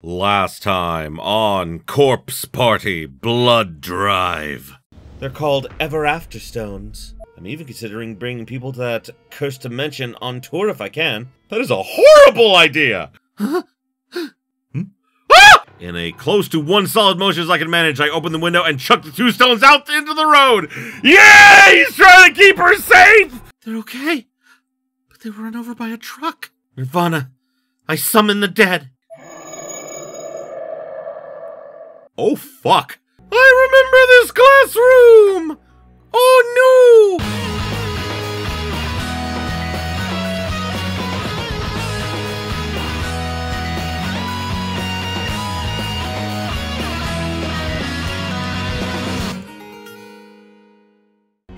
Last time on Corpse Party Blood Drive. They're called Ever After Stones. I'm even considering bringing people to that cursed dimension on tour if I can. That is a horrible idea! Hmm? Ah! In a close to one solid motion as I can manage, I open the window and chuck the two stones out into the road. Yeah! He's trying to keep her safe! They're okay, but they were run over by a truck. Nirvana, I summon the dead. Oh, fuck. I remember this classroom! Oh, no!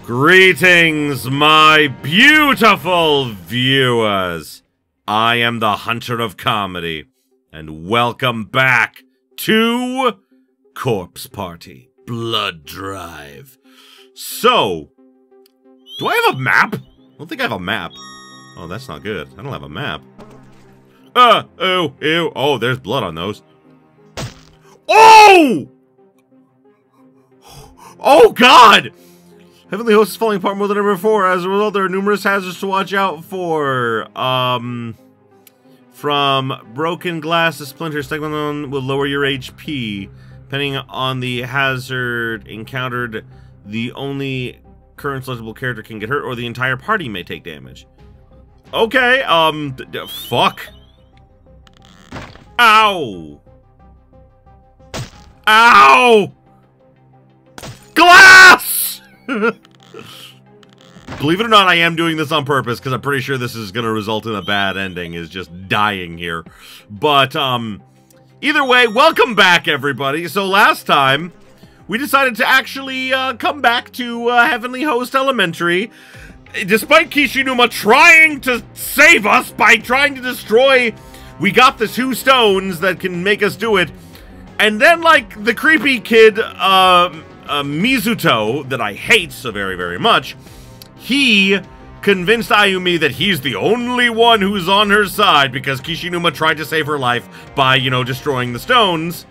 Greetings, my beautiful viewers! I am the Hunter of Comedy, and welcome back to Corpse Party Blood Drive. So, do I have a map? I don't think I have a map. Oh, that's not good. I don't have a map. Uh, ew, ew. Oh, there's blood on those. Oh! Oh, God! Heavenly Host is falling apart more than ever before. As a result, there are numerous hazards to watch out for. Um, from broken glass to splinters, Stegman will lower your HP. Depending on the hazard encountered, the only current selectable character can get hurt, or the entire party may take damage. Okay, um, fuck. Ow! Ow! Glass! Believe it or not, I am doing this on purpose because I'm pretty sure this is going to result in a bad ending, is just dying here. But, um, either way, welcome back, everybody. So last time, we decided to actually uh, come back to uh, Heavenly Host Elementary. Despite Kishinuma trying to save us by trying to destroy, we got the two stones that can make us do it. And then, like, the creepy kid, uh, uh, Mizuto, that I hate so very, very much, he convinced Ayumi that he's the only one who's on her side because Kishinuma tried to save her life by, you know, destroying the stones.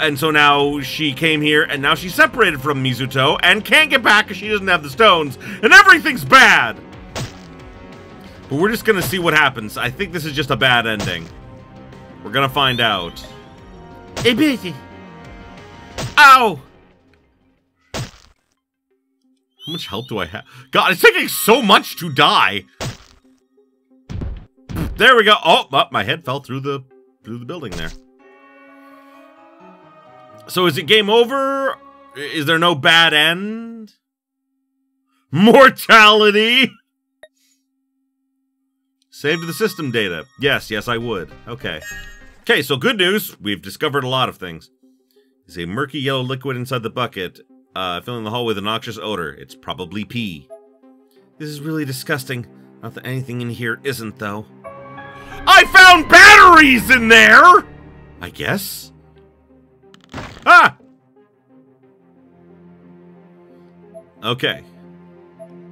And so now she came here and now she's separated from Mizuto and can't get back because she doesn't have the stones and everything's bad. But we're just gonna see what happens. I think this is just a bad ending. We're gonna find out. Hey. Ow! How much health do I have? God, it's taking so much to die. There we go. Oh, oh, my head fell through the through the building there. So is it game over? Is there no bad end? Mortality! Save the system data. Yes, yes, I would. Okay. Okay, so good news. We've discovered a lot of things. There's a murky yellow liquid inside the bucket, uh, filling the hall with a noxious odor. It's probably pee. This is really disgusting. Not that anything in here isn't, though. I found batteries in there! I guess? Ah! Okay.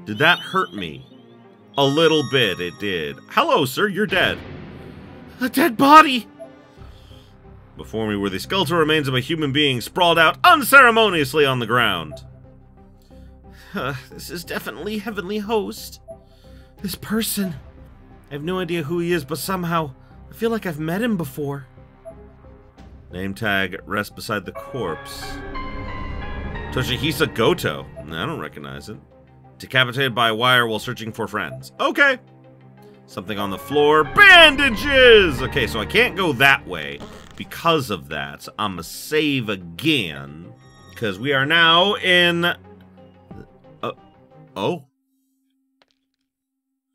Did that hurt me? A little bit, it did. Hello, sir, you're dead. A dead body! Before me were the skeletal remains of a human being sprawled out unceremoniously on the ground. This is definitely Heavenly Host. This person. I have no idea who he is, but somehow I feel like I've met him before. Name tag rests beside the corpse. Toshihisa Goto. I don't recognize it. Decapitated by wire while searching for friends. Okay. Something on the floor. Bandages! Okay, so I can't go that way. Because of that, I'm gonna save again. Because we are now in... Uh, oh.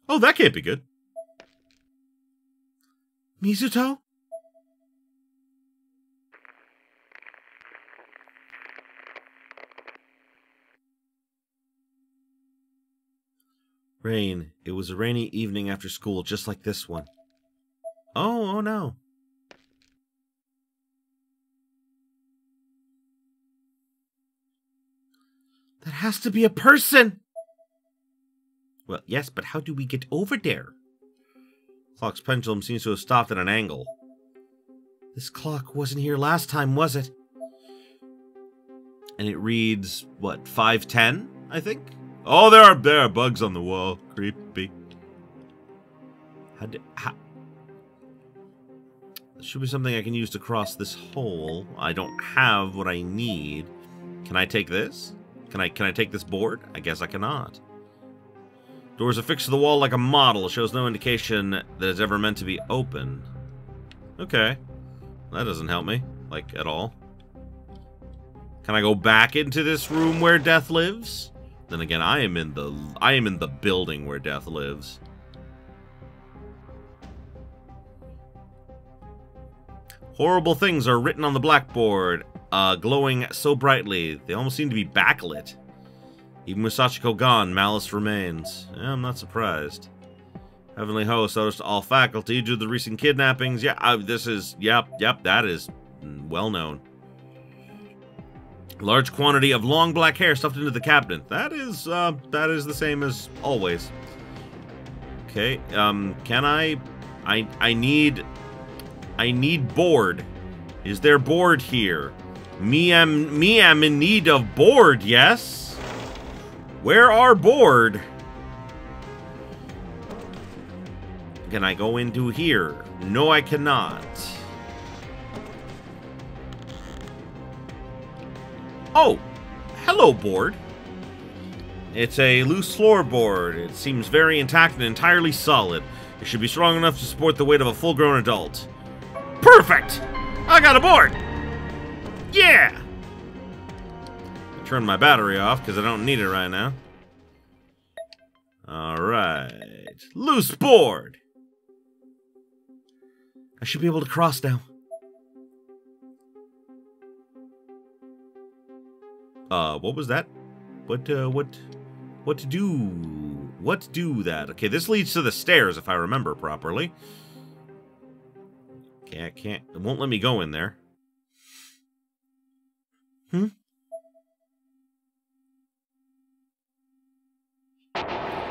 Oh, that can't be good. Mizuto? Rain. It was a rainy evening after school, just like this one. Oh, oh no. That has to be a person! Well, yes, but how do we get over there? Clock's pendulum seems to have stopped at an angle. This clock wasn't here last time, was it? And it reads, what, 510, I think? Oh, there are, there are bugs on the wall. Creepy. How how, should be something I can use to cross this hole. I don't have what I need. Can I take this? Can I can I take this board? I guess I cannot. Doors affixed to the wall like a model. Shows no indication that it's ever meant to be open. Okay. That doesn't help me. Like, at all. Can I go back into this room where death lives? Then again, I am in the I am in the building where death lives. Horrible things are written on the blackboard, uh, glowing so brightly, they almost seem to be backlit. Even with Sachiko gone, malice remains. Yeah, I'm not surprised. Heavenly Host, notice to all faculty due to the recent kidnappings. Yeah, uh, this is, yep, yep, that is well known. Large quantity of long black hair stuffed into the cabinet. That is, uh, that is the same as always. Okay, um, can I, I, I need I need board. Is there board here? Me am me am in need of board, yes? Where are board? Can I go into here? No, I cannot. Oh, hello, board. It's a loose floorboard. It seems very intact and entirely solid. It should be strong enough to support the weight of a full-grown adult. Perfect! I got a board! Yeah! I Turn my battery off because I don't need it right now. Alright. Loose board! I should be able to cross now. Uh, what was that? What, uh, what, what to do? What to do that? Okay, this leads to the stairs, if I remember properly. Okay, I can't. It won't let me go in there. Hmm?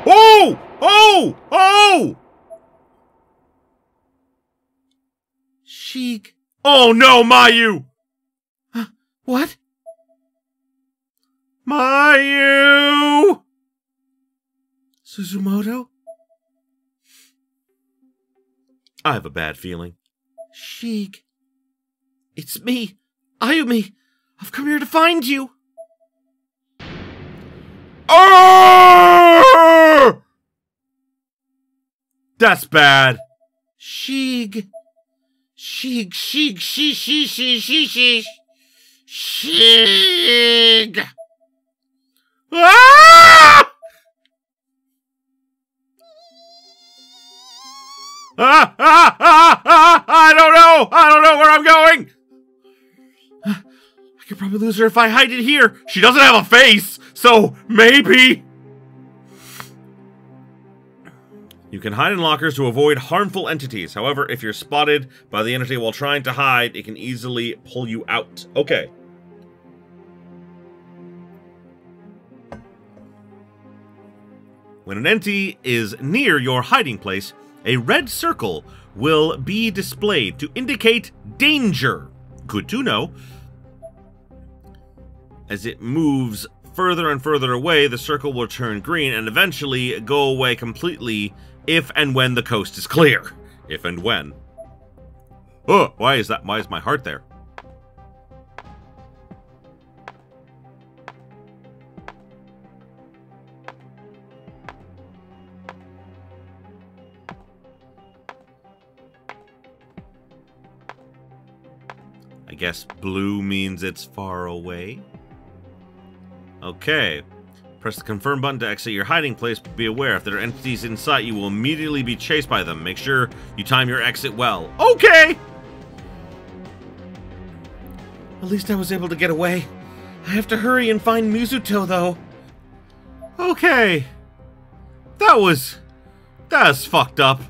Oh! Oh! Oh! Sheik. Oh no, Mayu! Huh? What? Mayu! Suzumoto? I have a bad feeling. Sheik. It's me, Ayumi. I've come here to find you. Oh! That's bad. Sheik. Sheik, Sheik, Sheik, Sheik, Sheik, Sheik, Sheik. Sheik. Ah! Ah, ah, ah, ah, I don't know. I don't know where I'm going. Could probably lose her if I hide it here. She doesn't have a face, so maybe. You can hide in lockers to avoid harmful entities. However, if you're spotted by the entity while trying to hide, it can easily pull you out. Okay. When an entity is near your hiding place, a red circle will be displayed to indicate danger. Good to know. As it moves further and further away, the circle will turn green and eventually go away completely if and when the coast is clear. If and when. Oh, why is that? Why is my heart there? I guess blue means it's far away. Okay. Press the confirm button to exit your hiding place, but be aware if there are entities in sight, you will immediately be chased by them. Make sure you time your exit well. Okay! At least I was able to get away. I have to hurry and find Mizuto, though. Okay. That was... That's fucked up.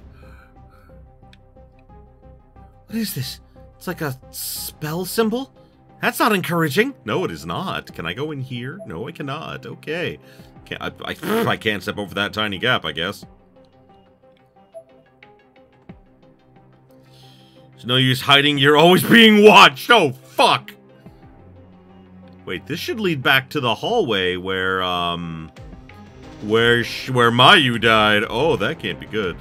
What is this? It's like a spell symbol? That's not encouraging. No, it is not. Can I go in here? No, I cannot. Okay. Can't, I, I, I can't step over that tiny gap, I guess. There's no use hiding. You're always being watched. Oh, fuck. Wait, this should lead back to the hallway where, um... Where, where Mayu died. Oh, that can't be good.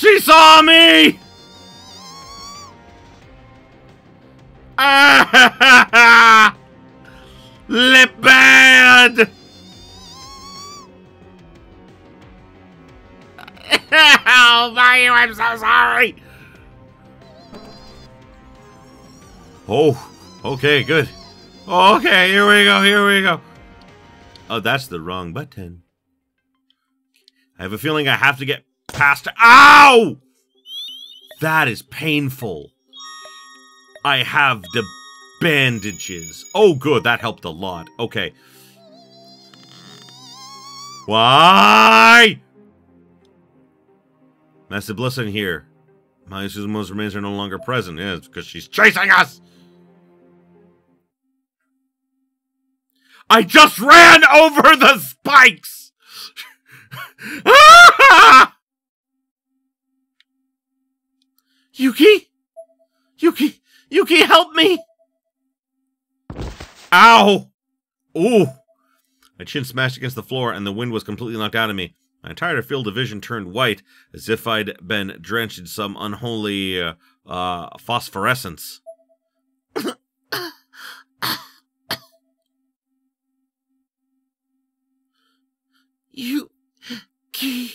She saw me! Ah! Lip bad! oh, Mario, I'm so sorry! Oh, okay, good. Okay, here we go, here we go. Oh, that's the wrong button. I have a feeling I have to get past. Ow! That is painful. I have the bandages. Oh, good. That helped a lot. Okay. Why? Master Blessing here. My Suzumo's remains are no longer present. Yeah, it's because she's chasing us! I just ran over the spikes! Yuki? Yuki? Yuki, help me! Ow! Ooh! My chin smashed against the floor and the wind was completely knocked out of me. My entire field of vision turned white, as if I'd been drenched in some unholy uh, uh, phosphorescence. you... Whoa,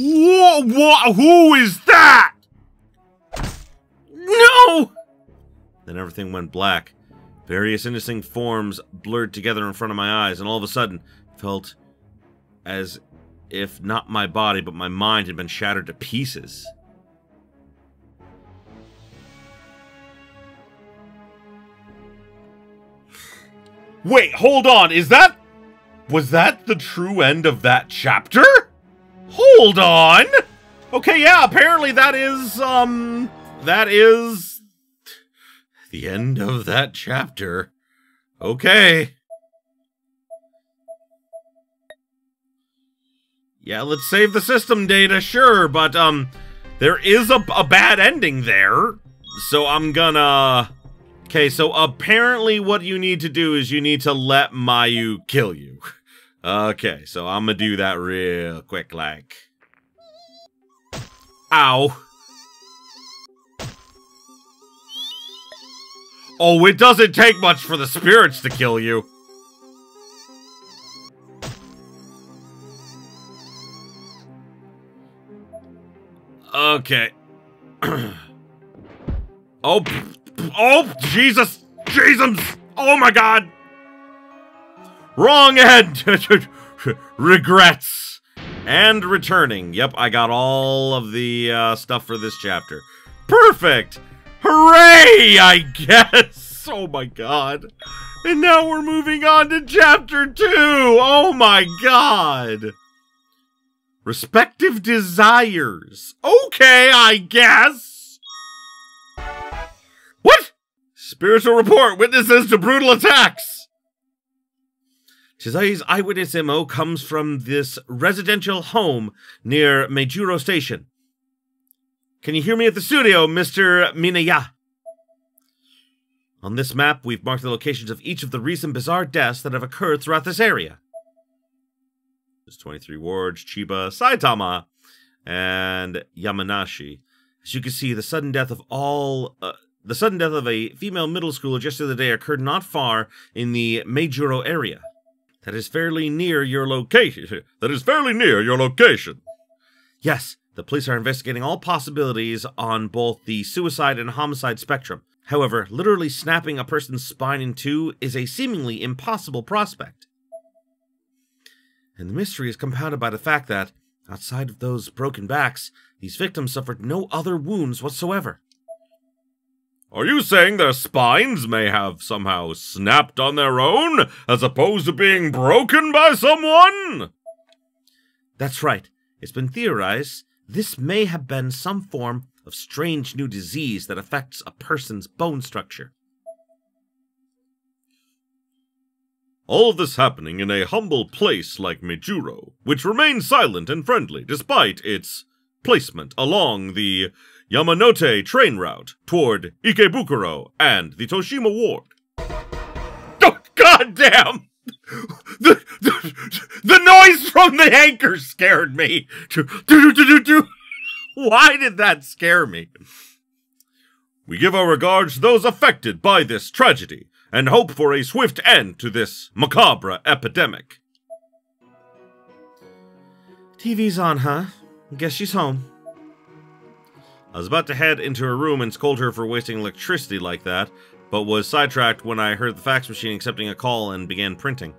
what? Who is that? No! Then everything went black. Various indistinct forms blurred together in front of my eyes, and all of a sudden felt as if not my body, but my mind had been shattered to pieces. Wait, hold on. Is that. Was that the true end of that chapter? Hold on! Okay, yeah, apparently that is, um. That is. The end of that chapter. Okay. Yeah, let's save the system data, sure, but, um. There is a, a bad ending there. So I'm gonna. Okay, so apparently what you need to do is you need to let Mayu kill you. Okay, so I'm gonna do that real quick, like. Ow. Oh, it doesn't take much for the spirits to kill you. Okay. oh, oh, Jesus, Jesus, oh my God. Wrong end! Regrets. And returning. Yep, I got all of the uh, stuff for this chapter. Perfect! Hooray, I guess! Oh my god. And now we're moving on to chapter 2! Oh my god! Respective desires. Okay, I guess! What? Spiritual report. Witnesses to brutal attacks. Chizai's eyewitness MO comes from this residential home near Mejiro Station. Can you hear me at the studio, Mr. Minaya? On this map, we've marked the locations of each of the recent bizarre deaths that have occurred throughout this area. There's 23 wards, Chiba, Saitama, and Yamanashi. As you can see, the sudden death of all... Uh, the sudden death of a female middle schooler just the other day occurred not far in the Mejiro area that is fairly near your location. That is fairly near your location. Yes, the police are investigating all possibilities on both the suicide and homicide spectrum. However, literally snapping a person's spine in two is a seemingly impossible prospect. And the mystery is compounded by the fact that, outside of those broken backs, these victims suffered no other wounds whatsoever. Are you saying their spines may have somehow snapped on their own, as opposed to being broken by someone? That's right. It's been theorized this may have been some form of strange new disease that affects a person's bone structure. All of this happening in a humble place like Mejiro, which remains silent and friendly despite its placement along the Yamanote train route toward Ikebukuro and the Toshima Ward. Oh, goddamn! The, the, the noise from the anchor scared me. Why did that scare me? We give our regards to those affected by this tragedy and hope for a swift end to this macabre epidemic. TV's on, huh? Guess she's home. I was about to head into her room and scold her for wasting electricity like that, but was sidetracked when I heard the fax machine accepting a call and began printing.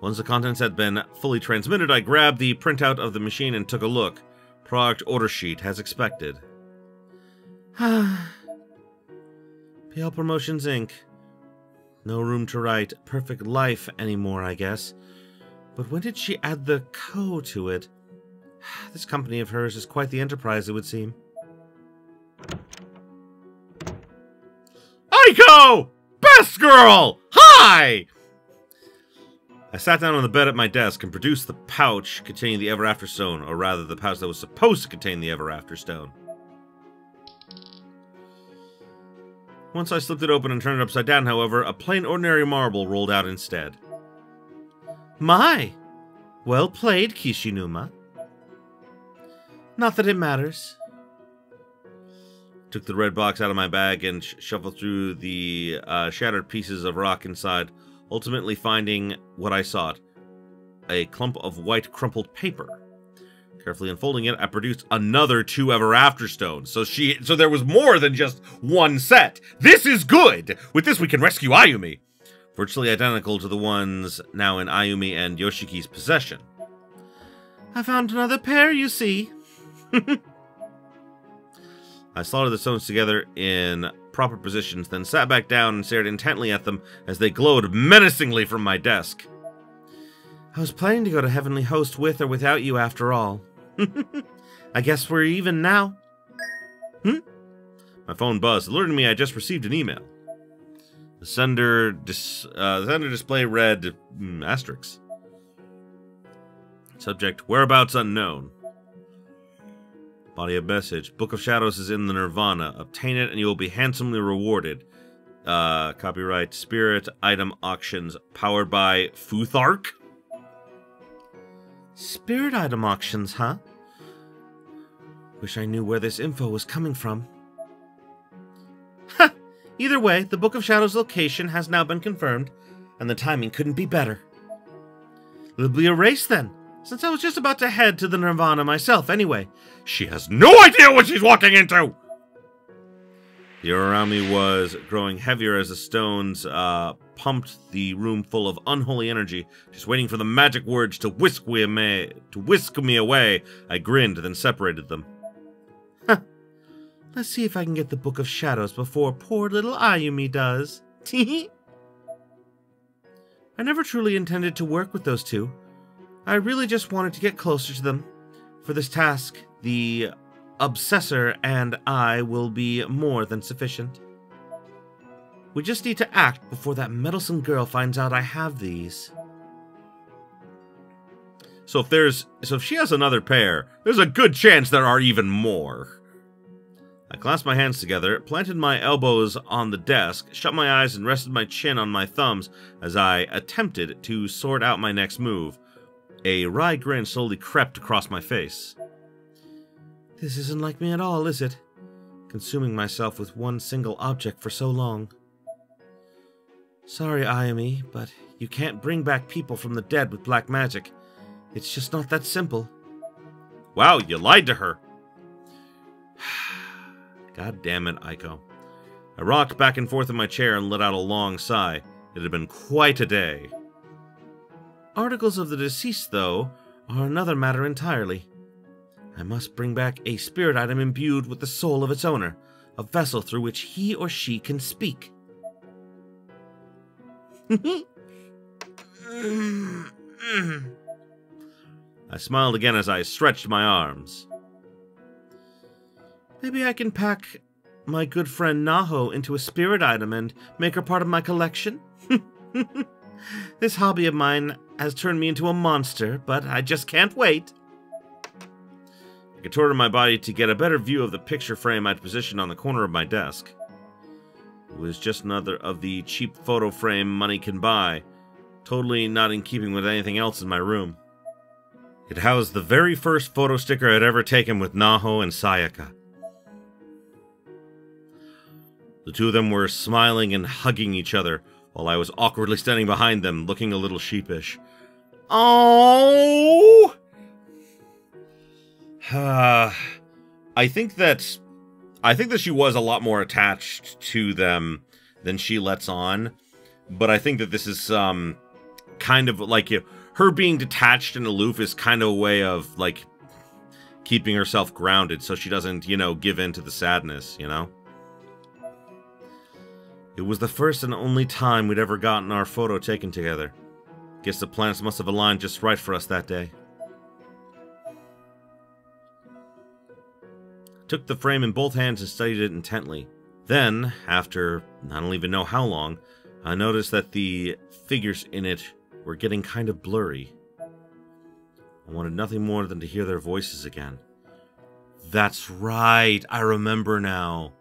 Once the contents had been fully transmitted, I grabbed the printout of the machine and took a look. Product order sheet, as expected. PL Promotions Inc. No room to write perfect life anymore, I guess. But when did she add the co to it? This company of hers is quite the enterprise, it would seem. Aiko! Best girl! Hi! I sat down on the bed at my desk and produced the pouch containing the Ever After Stone, or rather, the pouch that was supposed to contain the Ever After Stone. Once I slipped it open and turned it upside down, however, a plain ordinary marble rolled out instead. My! Well played, Kishinuma. Not that it matters. Took the red box out of my bag and sh shuffled through the uh, shattered pieces of rock inside, ultimately finding what I sought a clump of white crumpled paper. Carefully unfolding it, I produced another two Ever After stones. So she, so there was more than just one set. This is good. With this, we can rescue Ayumi, virtually identical to the ones now in Ayumi and Yoshiki's possession. I found another pair, you see. I slotted the stones together in proper positions, then sat back down and stared intently at them as they glowed menacingly from my desk. I was planning to go to Heavenly Host with or without you after all. I guess we're even now. Hmm? My phone buzzed, alerting me I just received an email. The sender, dis uh, the sender display read mm, asterisk. Subject: Whereabouts unknown. Body of message. Book of Shadows is in the Nirvana. Obtain it and you will be handsomely rewarded. Uh, copyright Spirit Item Auctions, powered by Futhark. Spirit Item Auctions, huh? Wish I knew where this info was coming from. Ha! Either way, the Book of Shadows location has now been confirmed, and the timing couldn't be better. It'll be a race then since I was just about to head to the Nirvana myself anyway. She has no idea what she's walking into! The me was growing heavier as the stones uh, pumped the room full of unholy energy, just waiting for the magic words to whisk me away. To whisk me away, I grinned, then separated them. Let's see if I can get the Book of Shadows before poor little Ayumi does. I never truly intended to work with those two. I really just wanted to get closer to them. For this task, the Obsessor and I will be more than sufficient. We just need to act before that meddlesome girl finds out I have these. So if there's so if she has another pair, there's a good chance there are even more. I clasped my hands together, planted my elbows on the desk, shut my eyes and rested my chin on my thumbs as I attempted to sort out my next move. A wry grin slowly crept across my face. This isn't like me at all, is it? Consuming myself with one single object for so long. Sorry, Ayumi, but you can't bring back people from the dead with black magic. It's just not that simple. Wow, you lied to her. God damn it, Aiko. I rocked back and forth in my chair and let out a long sigh. It had been quite a day. Articles of the deceased, though, are another matter entirely. I must bring back a spirit item imbued with the soul of its owner, a vessel through which he or she can speak. I smiled again as I stretched my arms. Maybe I can pack my good friend Naho into a spirit item and make her part of my collection? this hobby of mine has turned me into a monster, but I just can't wait. I contorted my body to get a better view of the picture frame I'd positioned on the corner of my desk. It was just another of the cheap photo frame money can buy, totally not in keeping with anything else in my room. It housed the very first photo sticker I'd ever taken with Naho and Sayaka. The two of them were smiling and hugging each other, while I was awkwardly standing behind them, looking a little sheepish. Oh! I think that I think that she was a lot more attached to them than she lets on, but I think that this is um kind of like you her being detached and aloof is kind of a way of like keeping herself grounded so she doesn't, you know, give in to the sadness, you know? It was the first and only time we'd ever gotten our photo taken together. Guess the planets must have aligned just right for us that day. Took the frame in both hands and studied it intently. Then, after I don't even know how long, I noticed that the figures in it were getting kind of blurry. I wanted nothing more than to hear their voices again. That's right, I remember now.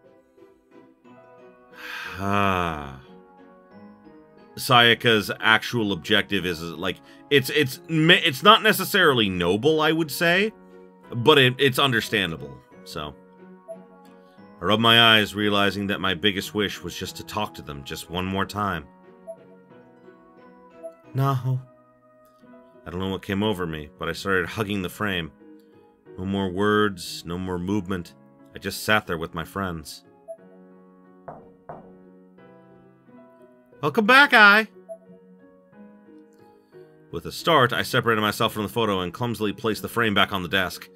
Ah. Sayaka's actual objective is like it's it's it's not necessarily noble, I would say, but it, it's understandable. So I rubbed my eyes, realizing that my biggest wish was just to talk to them just one more time. No. I don't know what came over me, but I started hugging the frame. No more words, no more movement. I just sat there with my friends. Welcome back, Ai. With a start, I separated myself from the photo and clumsily placed the frame back on the desk.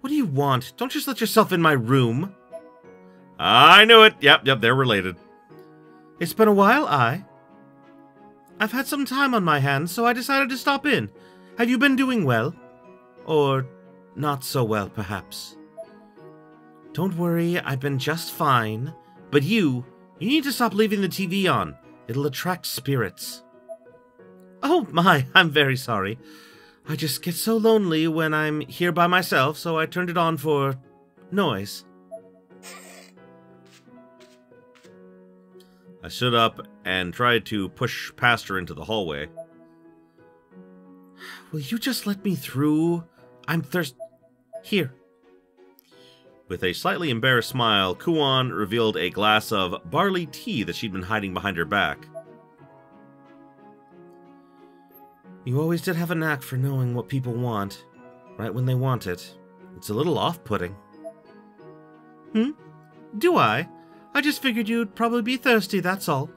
What do you want? Don't just let yourself in my room. I knew it. Yep, yep, they're related. It's been a while, Ai. I've had some time on my hands, so I decided to stop in. Have you been doing well? Or not so well, perhaps? Don't worry, I've been just fine. But you, you need to stop leaving the TV on. It'll attract spirits. Oh my, I'm very sorry. I just get so lonely when I'm here by myself, so I turned it on for noise. I stood up and tried to push past her into the hallway. Will you just let me through? I'm thirst. Here. With a slightly embarrassed smile, Kuon revealed a glass of barley tea that she'd been hiding behind her back. You always did have a knack for knowing what people want, right when they want it. It's a little off putting. Hmm? Do I? I just figured you'd probably be thirsty, that's all.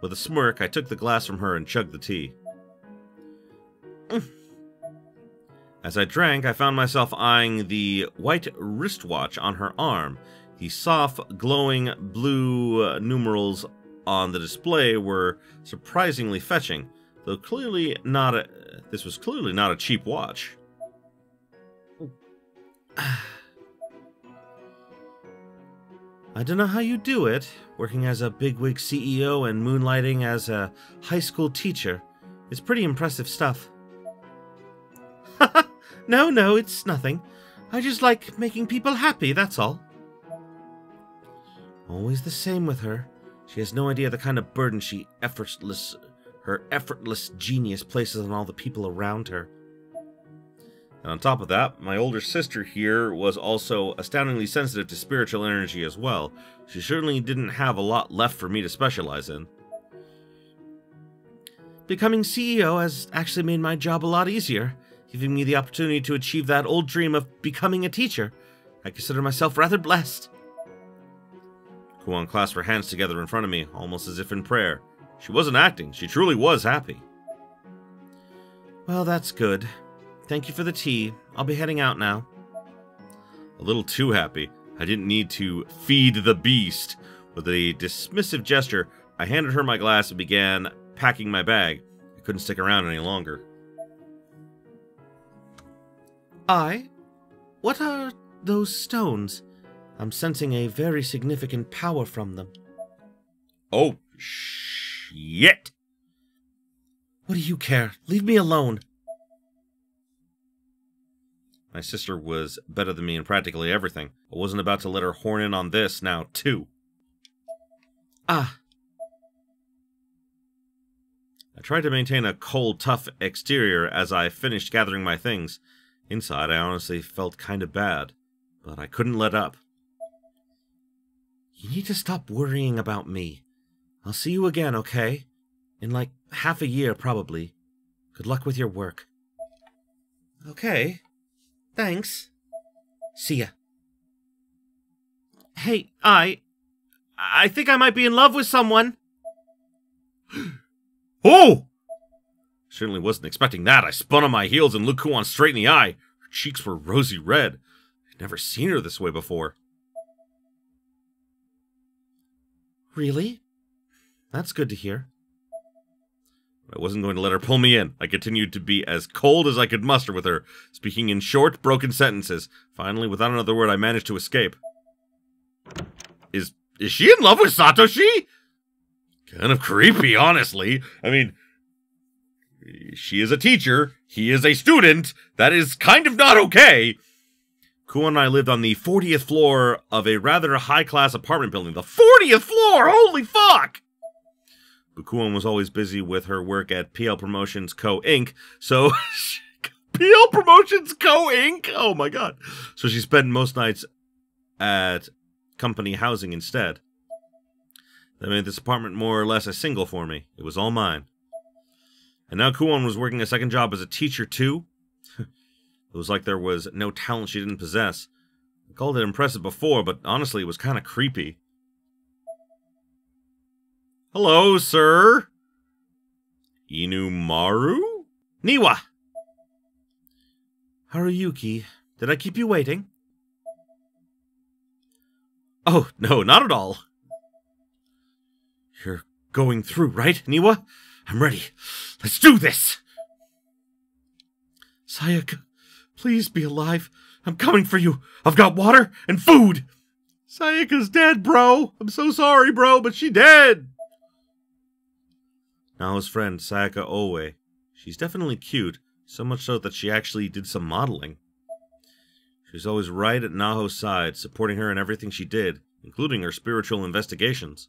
With a smirk, I took the glass from her and chugged the tea. As I drank, I found myself eyeing the white wristwatch on her arm. The soft, glowing blue numerals on the display were surprisingly fetching, though clearly not a. This was clearly not a cheap watch. I don't know how you do it, working as a bigwig CEO and moonlighting as a high school teacher. It's pretty impressive stuff. No, no, it's nothing. I just like making people happy, that's all. Always the same with her. She has no idea the kind of burden she effortless her effortless genius places on all the people around her. And on top of that, my older sister here was also astoundingly sensitive to spiritual energy as well. She certainly didn't have a lot left for me to specialize in. Becoming CEO has actually made my job a lot easier, giving me the opportunity to achieve that old dream of becoming a teacher. I consider myself rather blessed. Kuon clasped her hands together in front of me, almost as if in prayer. She wasn't acting, she truly was happy. Well, that's good. Thank you for the tea. I'll be heading out now. A little too happy. I didn't need to feed the beast. With a dismissive gesture, I handed her my glass and began packing my bag. I couldn't stick around any longer. Ai? What are those stones? I'm sensing a very significant power from them. Oh, shit! What do you care? Leave me alone. My sister was better than me in practically everything. I wasn't about to let her horn in on this now, too. Ah. I tried to maintain a cold, tough exterior as I finished gathering my things. Inside, I honestly felt kind of bad, but I couldn't let up. You need to stop worrying about me. I'll see you again, okay? In like half a year, probably. Good luck with your work. Okay. Thanks. See ya. Hey, Ai. I think I might be in love with someone. oh! Certainly wasn't expecting that. I spun on my heels and looked Kuon straight in the eye. Her cheeks were rosy red. I'd never seen her this way before. Really? That's good to hear. I wasn't going to let her pull me in. I continued to be as cold as I could muster with her, speaking in short, broken sentences. Finally, without another word, I managed to escape. Is is she in love with Satoshi? Kind of creepy, honestly. I mean, she is a teacher, he is a student. That is kind of not okay. Kuon and I lived on the 40th floor of a rather high class apartment building. The 40th floor! Holy fuck! Kuon was always busy with her work at PL Promotions Co. Inc., so. PL Promotions Co. Inc.? Oh my god. So she spent most nights at company housing instead. That made this apartment more or less a single for me. It was all mine. And now Kuon was working a second job as a teacher, too. it was like there was no talent she didn't possess. I called it impressive before, but honestly, it was kind of creepy. Hello, sir. Inumaru? Niwa! Haruyuki, did I keep you waiting? Oh, no, not at all. You're going through, right, Niwa? I'm ready. Let's do this! Sayaka, please be alive. I'm coming for you. I've got water and food. Sayaka's dead, bro. I'm so sorry, bro, but she dead. Naho's friend, Sayaka Owe. She's definitely cute, so much so that she actually did some modeling. She was always right at Naho's side, supporting her in everything she did, including her spiritual investigations.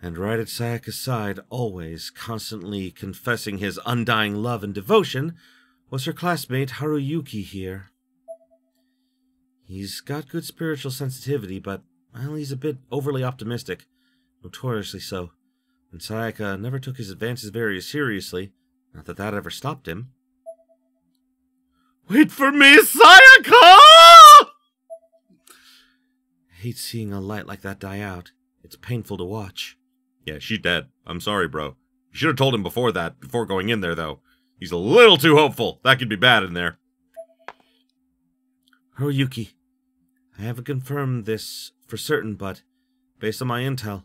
And right at Sayaka's side, always, constantly confessing his undying love and devotion, was her classmate Haruyuki here. He's got good spiritual sensitivity, but, well, he's a bit overly optimistic, notoriously so, and Sayaka never took his advances very seriously, not that that ever stopped him. Wait for me, Sayaka! I hate seeing a light like that die out. It's painful to watch. Yeah, she's dead. I'm sorry, bro. You should have told him before that, before going in there, though. He's a little too hopeful. That could be bad in there. Oh, Haruyuki, I haven't confirmed this for certain, but based on my intel,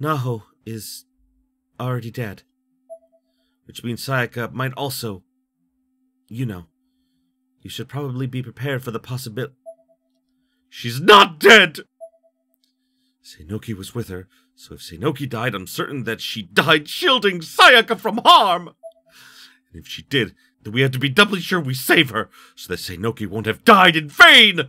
Naho is already dead. Which means Sayaka might also. You know. You should probably be prepared for the possibility. She's not dead! Saenoki was with her, so if Saenoki died, I'm certain that she died shielding Sayaka from harm! And if she did, then we have to be doubly sure we save her, so that Saenoki won't have died in vain!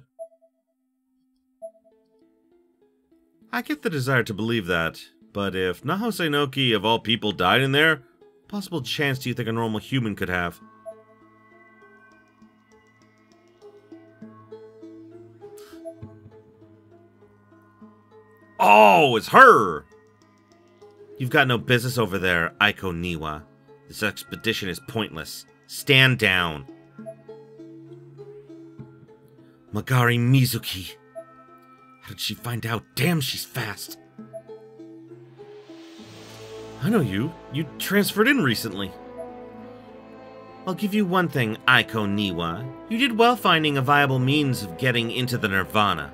I get the desire to believe that, but if Naho Saenoki of all people died in there, what possible chance do you think a normal human could have? Oh, it's her! You've got no business over there, Aiko Niwa. This expedition is pointless. Stand down. Magari Mizuki. How did she find out? Damn, she's fast. I know you. You transferred in recently. I'll give you one thing, Aiko Niwa. You did well finding a viable means of getting into the Nirvana.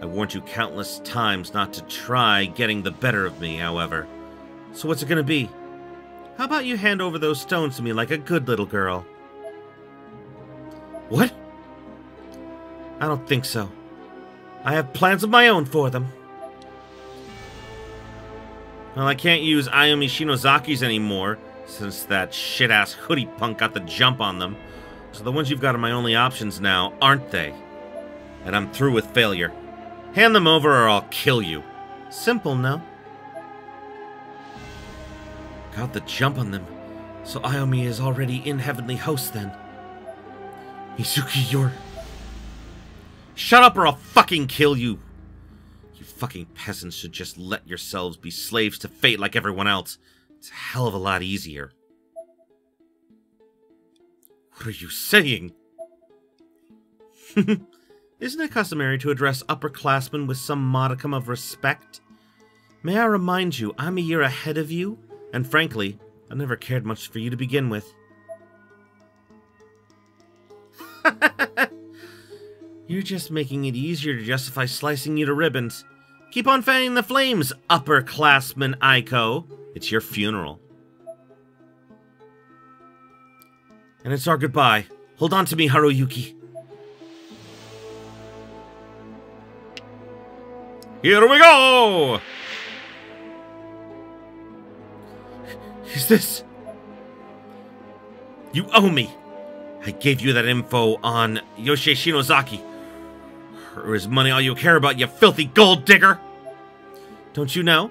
I warned you countless times not to try getting the better of me, however. So what's it gonna be? How about you hand over those stones to me like a good little girl? What? I don't think so. I have plans of my own for them. Well, I can't use Ayumi Shinozaki's anymore, since that shit-ass hoodie punk got the jump on them. So the ones you've got are my only options now, aren't they? And I'm through with failure. Hand them over or I'll kill you. Simple, no? Got the jump on them. So Ayumi is already in Heavenly Host then. Izuki, you're... Shut up or I'll fucking kill you! You fucking peasants should just let yourselves be slaves to fate like everyone else. It's a hell of a lot easier. What are you saying? Isn't it customary to address upperclassmen with some modicum of respect? May I remind you, I'm a year ahead of you, and frankly, I never cared much for you to begin with. You're just making it easier to justify slicing you to ribbons. Keep on fanning the flames, upperclassman Aiko. It's your funeral. And it's our goodbye. Hold on to me, Haruyuki. Here we go! Is this... You owe me. I gave you that info on Yoshie Shinozaki. Or is money all you care about, you filthy gold digger? Don't you know?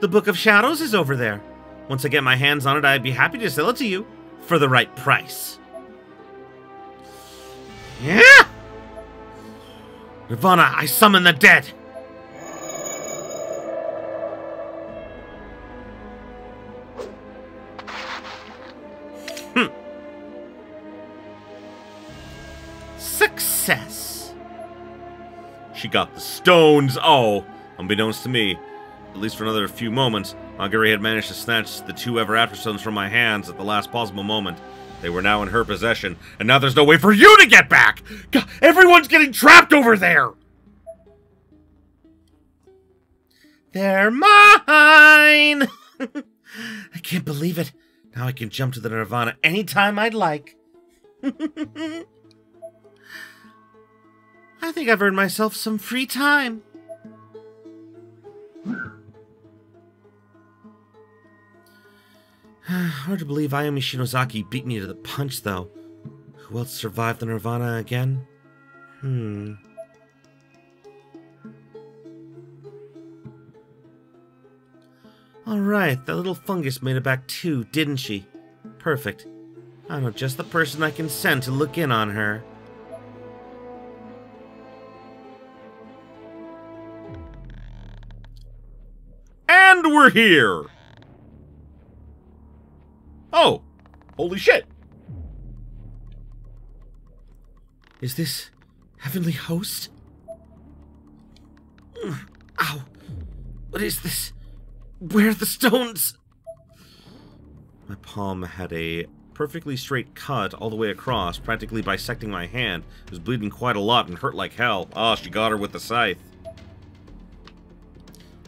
The Book of Shadows is over there. Once I get my hands on it, I'd be happy to sell it to you for the right price. Yeah! Nirvana, I summon the dead! She got the stones. Oh, unbeknownst to me, at least for another few moments, Magari had managed to snatch the two Ever After stones from my hands at the last possible moment. They were now in her possession, and now there's no way for you to get back! God, everyone's getting trapped over there! They're mine! I can't believe it. Now I can jump to the Nirvana anytime I'd like. I think I've earned myself some free time. Hard to believe Ayumi Shinozaki beat me to the punch, though. Who else survived the Nirvana again? Hmm. Alright, that little fungus made it back too, didn't she? Perfect. I know just the person I can send to look in on her. And we're here! Oh, holy shit! Is this Heavenly Host? Ow! What is this? Where are the stones? My palm had a perfectly straight cut all the way across, practically bisecting my hand. It was bleeding quite a lot and hurt like hell. Ah, oh, she got her with the scythe.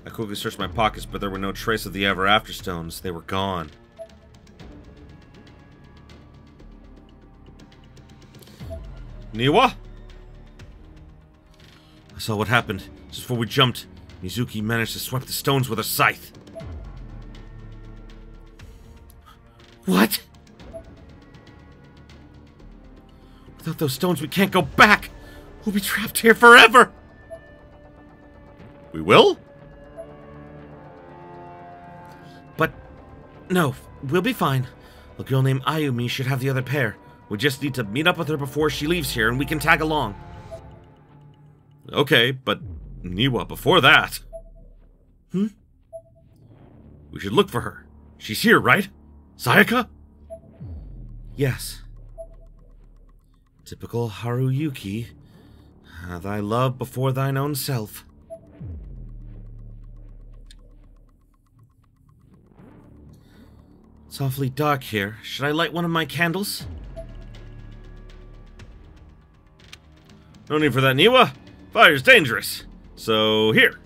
I quickly searched my pockets, but there were no trace of the Ever After stones. They were gone. Niwa? I saw what happened. Just before we jumped, Mizuki managed to swipe the stones with a scythe. What? Without those stones, we can't go back! We'll be trapped here forever! We will? No, we'll be fine. A girl named Ayumi should have the other pair. We just need to meet up with her before she leaves here and we can tag along. Okay, but Niwa, before that... Hmm? We should look for her. She's here, right? Sayaka? Yes. Typical Haruyuki. Thy love before thine own self. It's awfully dark here. Should I light one of my candles? No need for that, Niwa. Fire's dangerous. So, here.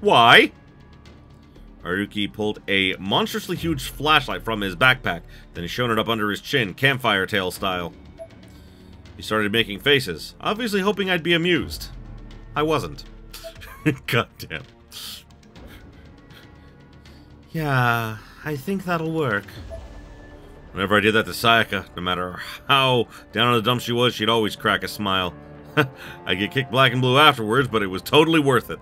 Why? Haruki pulled a monstrously huge flashlight from his backpack, then he shone it up under his chin, campfire tail style. He started making faces, obviously hoping I'd be amused. I wasn't. God damn. Yeah, I think that'll work. Whenever I did that to Sayaka, no matter how down in the dumps she was, she'd always crack a smile. I get kicked black and blue afterwards, but it was totally worth it.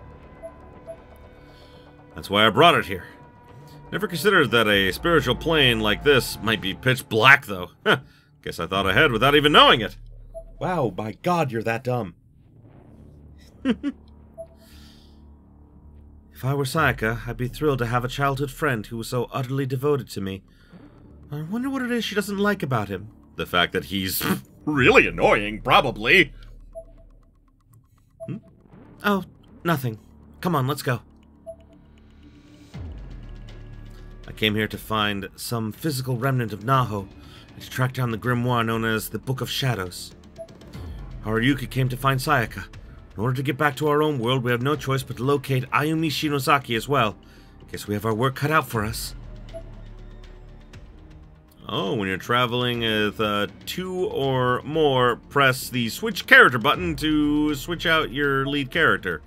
That's why I brought it here. Never considered that a spiritual plane like this might be pitch black, though. Guess I thought ahead without even knowing it. Wow, by God, you're that dumb. if I were Sayaka, I'd be thrilled to have a childhood friend who was so utterly devoted to me. I wonder what it is she doesn't like about him. The fact that he's really annoying, probably. Hmm? Oh, nothing. Come on, let's go. I came here to find some physical remnant of Naho, and to track down the grimoire known as the Book of Shadows. Haruki came to find Sayaka. In order to get back to our own world, we have no choice but to locate Ayumi Shinozaki as well. Guess we have our work cut out for us. Oh, when you're traveling with uh, two or more, press the switch character button to switch out your lead character.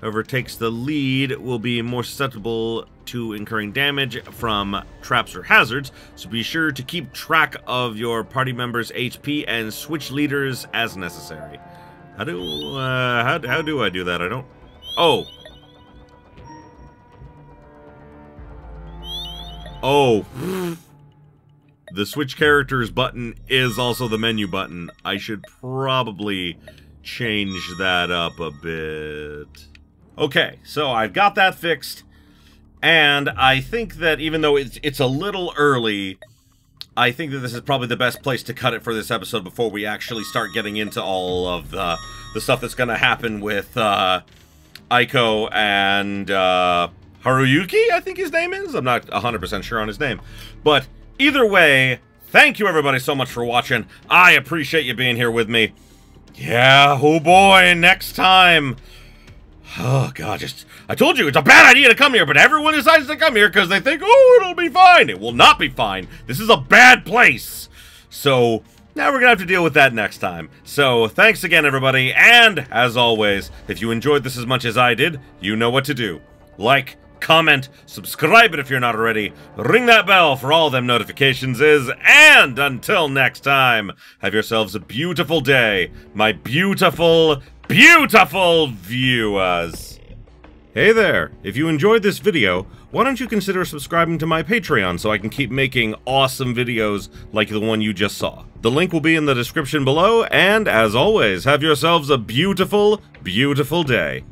Whoever takes the lead will be more susceptible to incurring damage from traps or hazards, so be sure to keep track of your party members' HP and switch leaders as necessary. How do, uh, how, how do I do that? I don't... Oh. Oh. the switch characters button is also the menu button. I should probably change that up a bit. Okay, so I've got that fixed. And I think that even though it's it's a little early, I think that this is probably the best place to cut it for this episode before we actually start getting into all of the the stuff that's going to happen with uh, Aiko and uh, Haruyuki, I think his name is. I'm not 100% sure on his name. But either way, thank you everybody so much for watching. I appreciate you being here with me. Yeah, oh boy, next time Oh god, just I told you it's a bad idea to come here, but everyone decides to come here because they think, oh, it'll be fine. It will not be fine. This is a bad place. So now we're gonna have to deal with that next time. So thanks again, everybody, and as always, if you enjoyed this as much as I did, you know what to do. Like, comment, subscribe it if you're not already, ring that bell for all them notifications is, and until next time, have yourselves a beautiful day, my beautiful, beautiful viewers. Hey there, if you enjoyed this video, why don't you consider subscribing to my Patreon so I can keep making awesome videos like the one you just saw. The link will be in the description below, and as always, have yourselves a beautiful, beautiful day.